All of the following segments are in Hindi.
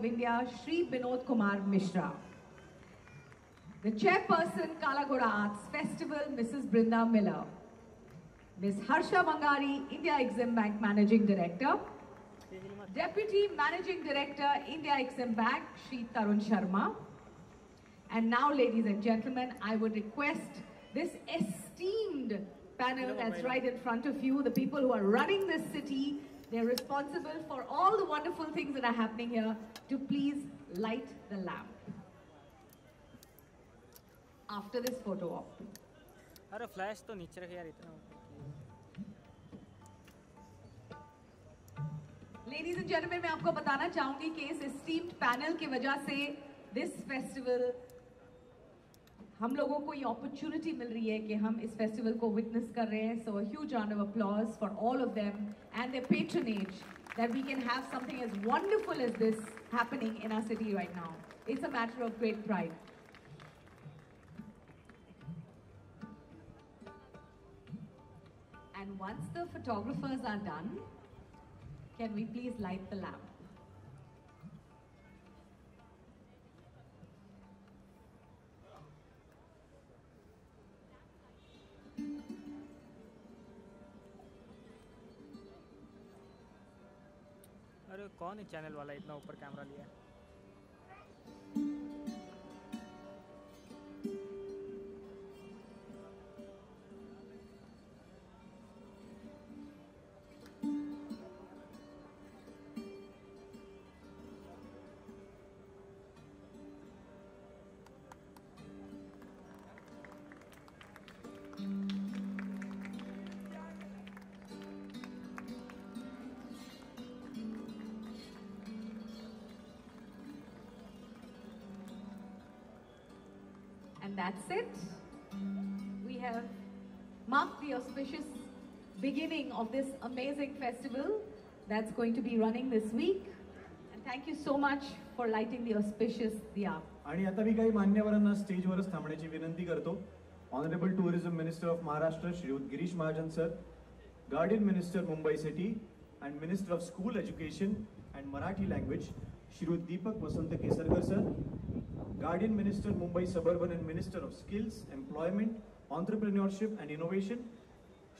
of India, Sri Binod Kumar Mishra. The chairperson, Kalagoda Arts Festival, Mrs. Brinda Miller. Ms. Harsha Mangari, India Exim Bank Managing Director. Deputy Managing Director, India Exim Bank, Sri Tarun Sharma. And now, ladies and gentlemen, I would request this esteemed panel that's right in front of you, the people who are running this city, they're responsible for all the wonderful things that are happening here, to please light the lamp. After this photo op. अरे फ्लैश तो नीचे रखे यार इतना ऊपर Ladies and gentlemen, मैं आपको बताना चाहूंगी कि इस esteemed panel की वजह से this festival हम लोगों को ये अपॉर्चुनिटी मिल रही है कि हम इस फेस्टिवल को विटनेस कर रहे हैं। So huge on of applause for all of them and the patronage that we can have something as wonderful as this happening in our city right now it's a matter of great pride and once the photographers are done can we please light the lamp? कौन है चैनल वाला इतना ऊपर कैमरा लिया है? That's it. We have marked the auspicious beginning of this amazing festival that's going to be running this week. And thank you so much for lighting the auspicious diya. आणि आता मी काही मान्यवरांना स्टेजवरच थांबण्याची विनंती करतो honourable tourism minister of Maharashtra Shriyut Girish Mahajan sir guardian minister Mumbai city and minister of school education and Marathi language Shriyut Deepak Vasant Kesarkar sir Guardian Minister Mumbai Suburban and Minister of Skills, Employment, Entrepreneurship and Innovation,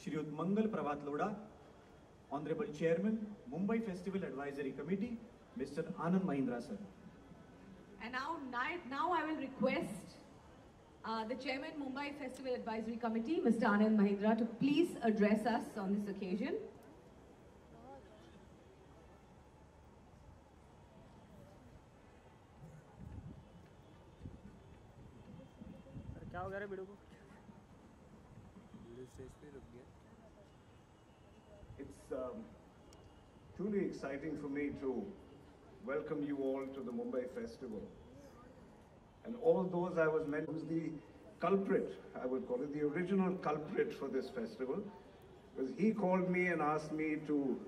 Shriut Mangal Pravat Loda, Honorable Chairman, Mumbai Festival Advisory Committee, Mr. Anand Mahindra sir. And now, now I will request uh, the Chairman Mumbai Festival Advisory Committee, Mr. Anand Mahindra, to please address us on this occasion. अरे क्या हो गया रे वीडियो को It's um, truly exciting for me to welcome you all to the Mumbai Festival. And all those I was meant was the culprit, I would call it, the original culprit for this festival. Because he called me and asked me to,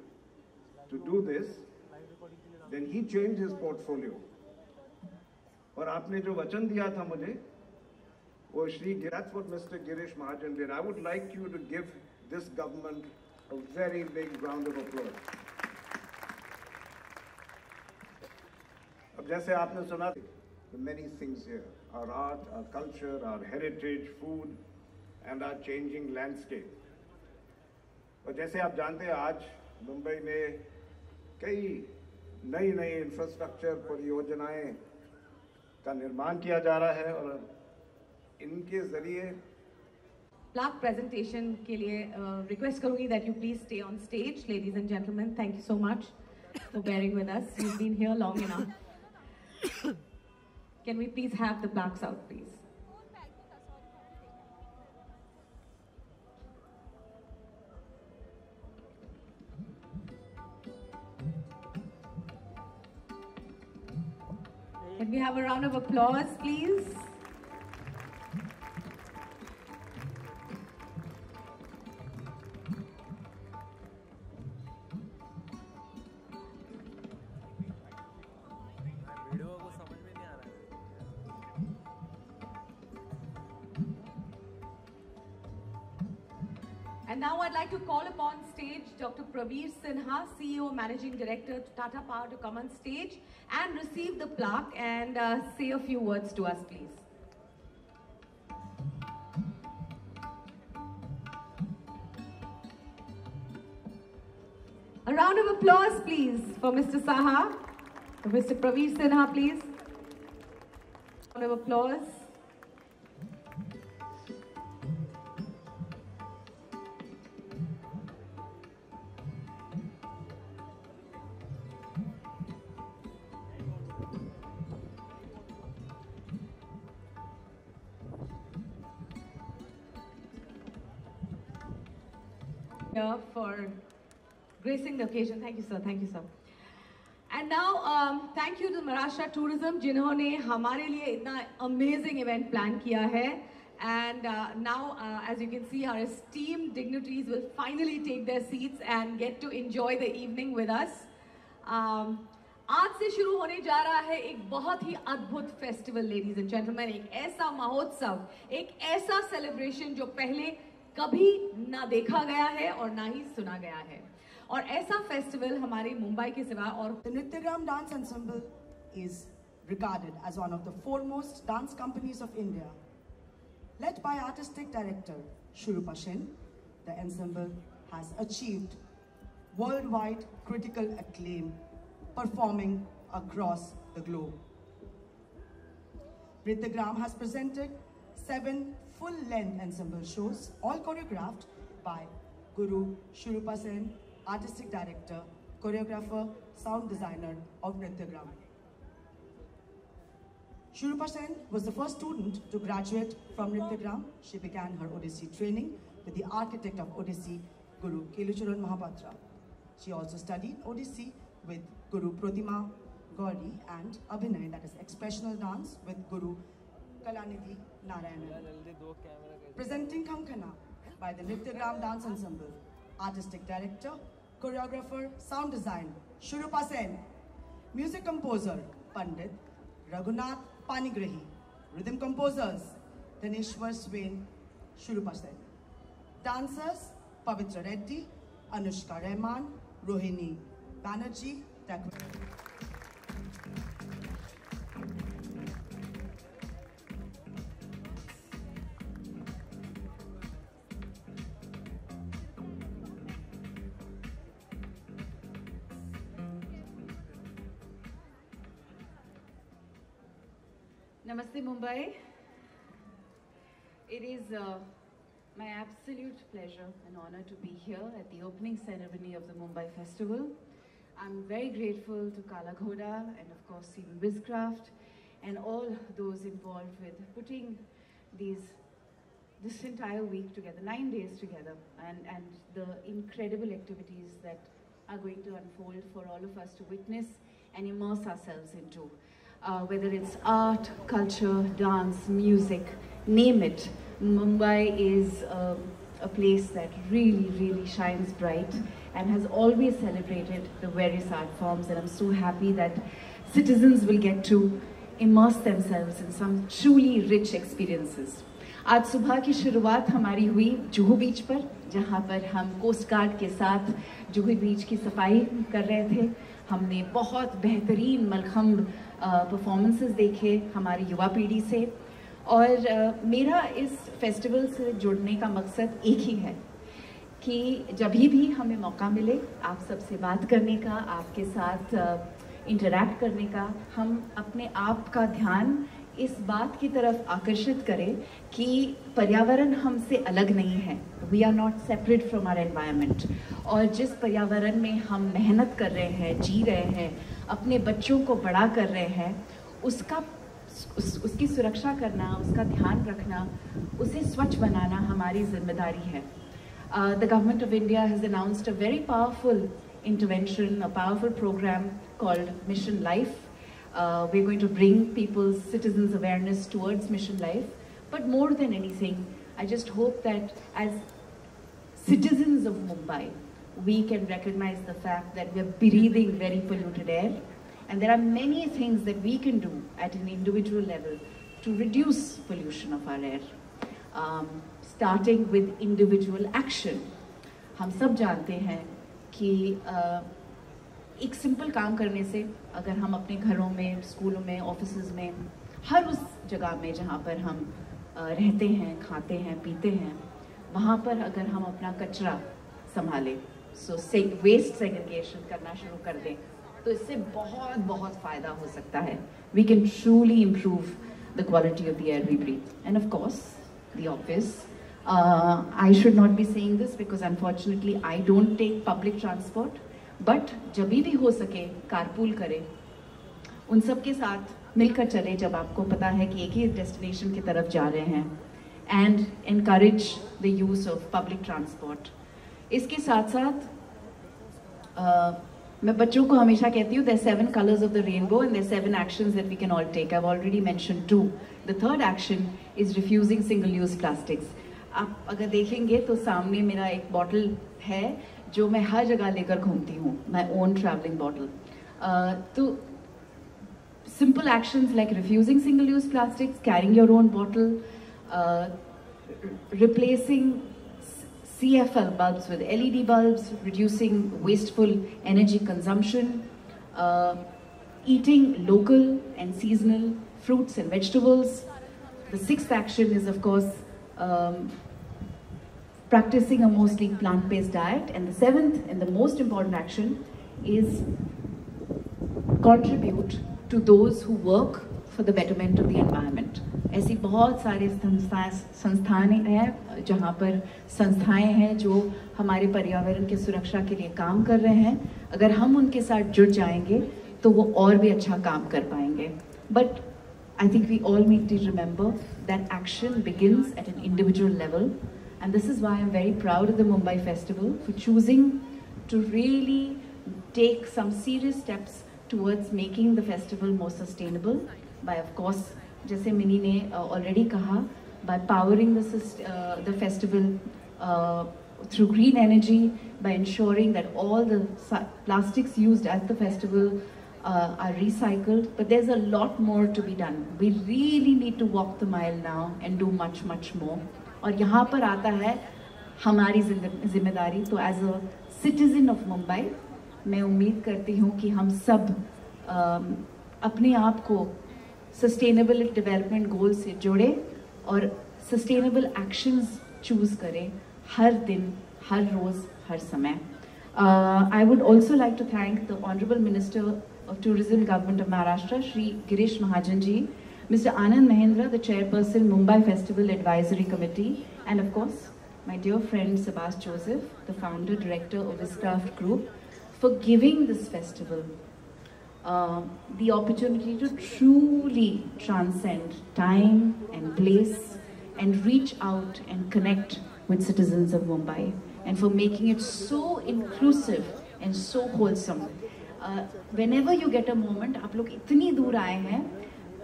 to do this. Then he changed his portfolio. और आपने जो वचन दिया था मुझे वो Shri that's what Mr. Girish Mahajan did. I would like you to give this government a very big round of applause. अब जैसे आपने सुना the many things here, our art, our culture, our heritage, food, and our changing landscape. और जैसे आप जानते हैं आज मुंबई में कई नई नई इंफ्रास्ट्रक्चर परियोजनाएँ का निर्माण किया जा रहा है और इनके जरिए plaque presentation के लिए uh, request करूंगी that you please stay on stage, ladies and gentlemen. Thank you so much for bearing with us. You've been here long enough. Can we please have the plaques out, please? Can we have a round of applause, please? Now I'd like to call upon stage Dr. Praveer Sinha, CEO, Managing Director to Tata Power to come on stage and receive the plaque and uh, say a few words to us, please. A round of applause, please, for Mr. Saha. For Mr. Praveer Sinha, please. Round of applause. Here for gracing the occasion. Thank you, sir. Thank you, sir. And now, um, thank you to Maharashtra Tourism, जिन्होंने हमारे लिए इतना amazing event plan किया है. And uh, now, uh, as you can see, our esteemed dignitaries will finally take their seats and get to enjoy the evening with us. Um, आज से शुरू होने जा रहा है एक बहुत ही अद्भुत फेस्टिवल लेडीज़ एंड जेंटलमैन एक ऐसा महोत्सव एक ऐसा सेलिब्रेशन जो पहले कभी ना देखा गया है और ना ही सुना गया है। और ऐसा फेस्टिवल हमारे मुंबई के सिवा और Nrityagram dance ensemble is recorded as one of the foremost dance companies of India led by artistic director Surupa Sen the ensemble has achieved world wide critical acclaim performing across the globe Nrityagram has presented seven full-length ensemble shows, all choreographed by Guru Shurupa Sen, artistic director, choreographer, sound designer of Nrityagram. Shurupa Sen was the first student to graduate from Nrityagram. She began her Odissi training with the architect of Odissi, Guru Kelucharan Mahapatra. She also studied Odissi with Guru Pratima Gauri and Abhinay, that is expressional dance with Guru Kalanidhi Narayanan. Presenting Kankana by the Nityagram Dance Ensemble. Artistic director, choreographer, sound design, Shurupa Sen. Music composer, Pandit Raghunath Panigrahi. Rhythm composers, Dhaneshwar Swain, Shurupa Sen. Dancers, Pavitra Reddy, Anushka Rahman, Rohini Banerjee, Takwa. Uh, my absolute pleasure and honor to be here at the opening ceremony of the Mumbai Festival. I'm very grateful to Kala Ghoda and of course Stephen Bizcraft and all those involved with putting these this entire week together, nine days together, and, and the incredible activities that are going to unfold for all of us to witness and immerse ourselves into. Uh, whether it's art, culture, dance, music, name it. Mumbai is um, a place that really, really shines bright and has always celebrated the various art forms. And I'm so happy that citizens will get to immerse themselves in some truly rich experiences. आज सुबह की शुरुआत हमारी हुई जुहू बीच पर जहाँ पर हम कोस्ट गार्ड के साथ जुहू बीच की सफ़ाई कर रहे थे हमने बहुत बेहतरीन मलखम्ब परफॉर्मेंसेस देखे हमारी युवा पीढ़ी से और अ, मेरा इस फेस्टिवल से जुड़ने का मकसद एक ही है कि जब भी हमें मौका मिले आप सबसे बात करने का आपके साथ इंटरैक्ट करने का हम अपने आप का ध्यान इस बात की तरफ़ आकर्षित करें कि पर्यावरण हमसे अलग नहीं है। We are not separate from our environment और जिस पर्यावरण में हम मेहनत कर रहे हैं जी रहे हैं अपने बच्चों को बड़ा कर रहे हैं उसका उस, उसकी सुरक्षा करना उसका ध्यान रखना उसे स्वच्छ बनाना हमारी ज़िम्मेदारी है। The government of India has announced a very powerful intervention a powerful programme called mission life we are going to bring peoples citizens awareness towards mission life but more than anything I just hope that as citizen of Mumbai we can recognise the fact that we are breathing very polluted air And there are many things that we can do at an individual level to reduce pollution of our air. Um, starting with individual action. हम सब जानते हैं कि अ, एक सिंपल काम करने से अगर हम अपने घरों में स्कूलों में ऑफ़िस में हर उस जगह में जहाँ पर हम अ, रहते हैं खाते हैं पीते हैं वहाँ पर अगर हम अपना कचरा संभालें सो वेस्ट सेग्रीगेशन करना शुरू कर दें तो इससे बहुत बहुत फ़ायदा हो सकता है। We can truly improve the quality of the air we breathe and of course the office I should not be saying this because unfortunately I don't take public transport but जब भी हो सके कारपूल करें। उन सब के साथ मिलकर चले जब आपको पता है कि एक ही डेस्टिनेशन की तरफ़ जा रहे हैं। And encourage the use of public transport इसके साथ साथ अ, मैं बच्चों को हमेशा कहती हूँ there seven colours of the rainbow and there seven action that we can all take I already mention to the third action is refusing single use plastics आप अगर देखेंगे तो सामने मेरा एक बॉटल है जो मैं हर जगह लेकर घूमती हूँ माई ओन ट्रैवलिंग बॉटल तो simple actions like refusing single use plastics carrying your own bottle s- CFL bulbs with LED bulbs, reducing wasteful energy consumption, uh, eating local and seasonal fruits and vegetables. The sixth action is, of course, um, practicing a mostly plant-based diet. And the seventh and the most important action is contribute to those who work for the betterment of the environment. ऐसी बहुत सारे संस्था संस्थाएँ हैं, जहाँ पर संस्थाएँ हैं जो हमारे पर्यावरण के सुरक्षा के लिए काम कर रहे हैं। अगर हम उनके साथ जुड़ जाएँगे तो वो और भी अच्छा काम कर पाएँगे। But I think we all meet to remember that action begins at an individual level and this is why I am very proud the Mumbai festival for choosing to really take some serious steps towards making the festival more sustainable by, of जैसे मिनी ने uh, कहा, by powering the, uh, the festival uh, through green energy, by ensuring that all the plastics used at the festival uh, are recycled, but there's a lot more to be done. We really need to walk the mile now and do much, much more. और यहाँ पर आता है हमारी जिम्मे- ज़िम्मेदारी तो as a citizen of Mumbai मैं उम्मीद करती हूँ कि हम सब अपने आप को सस्टेनेबल डेवलपमेंट गोल से जुड़े और सस्टेनेबल एक्शंस चूज़ करें हर दिन, हर रोज, हर समय। I would also like to thank the honourable minister of tourism government of Maharashtra Shri Girish Mahajan ji mister Anand Mahindra the chairperson Mumbai festival advisory committee and of course my dear friend Sabas Joseph the founder director of this craft group for giving this festival Uh, the opportunity to truly transcend time and place and reach out and connect with citizens of Mumbai and for making it so inclusive and so wholesome. Uh, whenever you get a moment, aap log itni dur.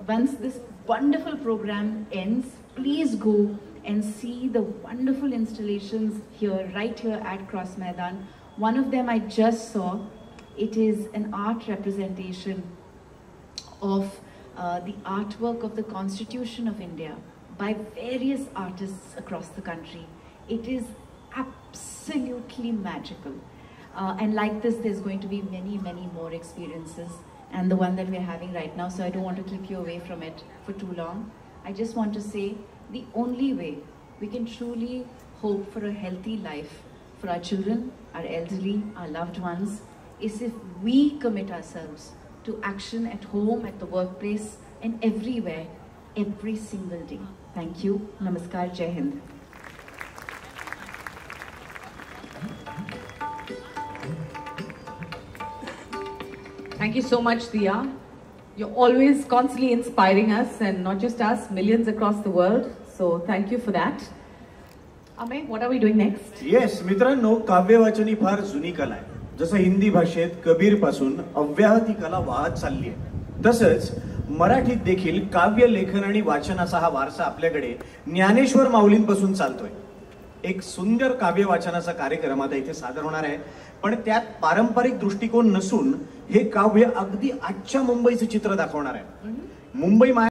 Once this wonderful program ends, please go and see the wonderful installations here, right here at Cross Maidan. One of them I just saw, it is an art representation of uh, the artwork of the Constitution of India by various artists across the country. It is absolutely magical. Uh, and like this, there's going to be many, many more experiences. And the one that we're having right now, so I don't want to keep you away from it for too long. I just want to say the only way we can truly hope for a healthy life for our children, our elderly, our loved ones, is if we commit ourselves to action at home, at the workplace, and everywhere, every single day. Thank you. Namaskar. Jai Hind. Thank you so much, Dia. You're always constantly inspiring us, and not just us, millions across the world. So thank you for that. Ame, what are we doing next? Yes मित्रांनो काव्यवाचन ही फार जुनी कला आहे जसं हिंदी भाषेत कबीरपासून अव्याहत कला वाहत चालली आहे तसंच मराठीत देखील काव्य लेखन आणि वाचनाचा हा वारसा आपल्याकडे ज्ञानेश्वर माऊलींपासून चालतोय. एक सुंदर काव्य वाचनाचा कार्यक्रम आता इथे सादर होणार आहे. पण त्यात पारंपरिक दृष्टिकोन नसून हे काव्य अगदी आजच्या मुंबईचं चित्र दाखवणार आहे. मुंबई